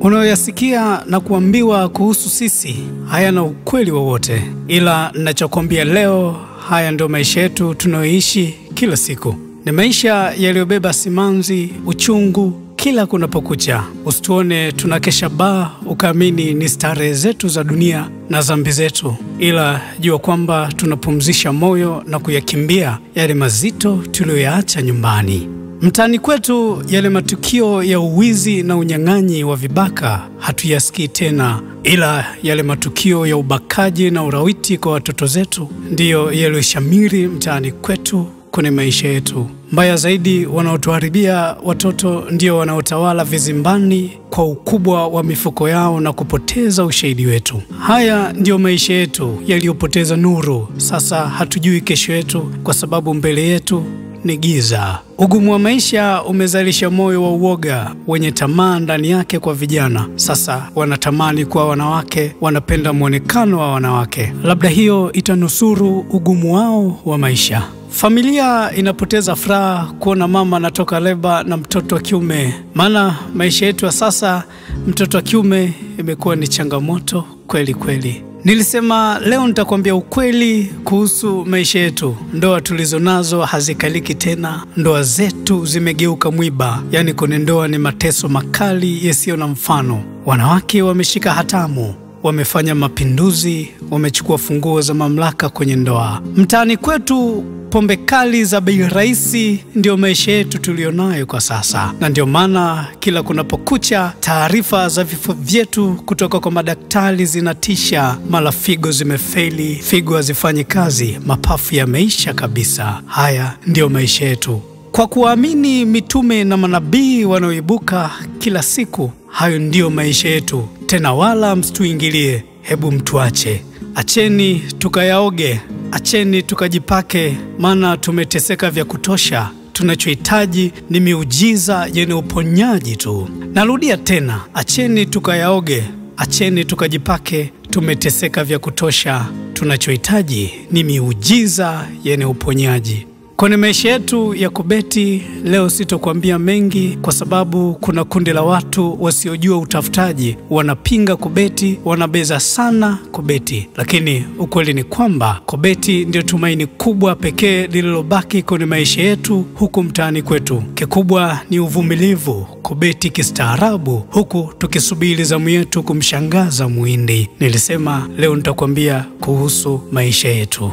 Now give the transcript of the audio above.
Unayoyasikia na kuambiwa kuhusu sisi hayana ukweli wowote, ila ninachokwambia leo, haya ndio maisha yetu tunayoishi kila siku. Ni maisha yaliyobeba simanzi, uchungu kila kunapokucha. Usituone tunakesha baa ukaamini ni starehe zetu za dunia na dhambi zetu, ila jua kwamba tunapumzisha moyo na kuyakimbia yale mazito tuliyoyaacha nyumbani. Mtaani kwetu yale matukio ya uwizi na unyang'anyi wa vibaka hatuyasikii tena, ila yale matukio ya ubakaji na urawiti kwa watoto zetu ndiyo yaliyoshamiri mtaani kwetu kwenye maisha yetu. Mbaya zaidi, wanaotuharibia watoto ndio wanaotawala vizimbani kwa ukubwa wa mifuko yao na kupoteza ushahidi wetu. Haya ndiyo maisha yetu yaliyopoteza nuru. Sasa hatujui kesho yetu kwa sababu mbele yetu ni giza. Ugumu wa maisha umezalisha moyo wa uoga wenye tamaa ndani yake kwa vijana. Sasa wanatamani kuwa wanawake, wanapenda mwonekano wa wanawake. Labda hiyo itanusuru ugumu wao wa maisha. Familia inapoteza furaha kuona mama anatoka leba na mtoto wa kiume, maana maisha yetu ya sasa, mtoto wa kiume imekuwa ni changamoto kweli kweli. Nilisema leo nitakwambia ukweli kuhusu maisha yetu. Ndoa tulizonazo hazikaliki tena, ndoa zetu zimegeuka mwiba. Yaani kwenye ndoa ni mateso makali yasiyo na mfano. Wanawake wameshika hatamu, wamefanya mapinduzi, wamechukua funguo za mamlaka kwenye ndoa. Mtaani kwetu pombe kali za bei rahisi ndio maisha yetu tuliyonayo kwa sasa, na ndio maana kila kunapokucha taarifa za vifo vyetu kutoka kwa madaktari zinatisha. mala figo zimefeli, figo hazifanyi kazi, mapafu yameisha kabisa. Haya ndiyo maisha yetu kwa kuwaamini mitume na manabii wanaoibuka kila siku. Hayo ndiyo maisha yetu, tena wala msituingilie. Hebu mtuache, acheni tukayaoge Acheni tukajipake, maana tumeteseka vya kutosha. Tunachohitaji ni miujiza yenye uponyaji tu. Narudia tena, acheni tukayaoge, acheni tukajipake. Tumeteseka vya kutosha. Tunachohitaji ni miujiza yenye uponyaji. Kwenye maisha yetu ya kubeti leo, sitokuambia mengi kwa sababu kuna kundi la watu wasiojua utafutaji, wanapinga kubeti, wanabeza sana kubeti, lakini ukweli ni kwamba kubeti ndio tumaini kubwa pekee lililobaki kwenye maisha yetu huku mtaani kwetu. Kikubwa ni uvumilivu, kubeti kistaarabu, huku tukisubiri zamu yetu kumshangaza muhindi. Nilisema leo nitakwambia kuhusu maisha yetu.